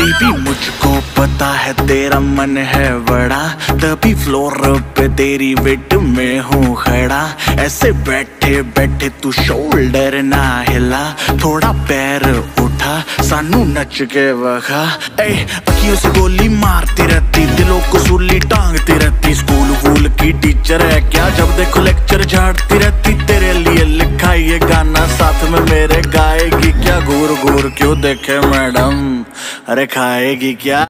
Baby मुझको पता है तेरा मन है बड़ा। तभी फ्लोर पे तेरी वेट में हूँ खड़ा। ऐसे बैठे बैठे तू शोल्डर ना हिला। थोड़ा पैर उठा, सानू नच के वखा ए अखियों से गोली मारती रहती, दिलों को सूली टांगती रहती। स्कूल, वूल की टीचर है क्या? जब देखो लेक्चर झाड़ती रहती, तेरे लिए लिखा ये गाना। साथ में मेरे गाएगी क्या? घूर घूर क्यों देखे मैडम? अरे खाएगी क्या?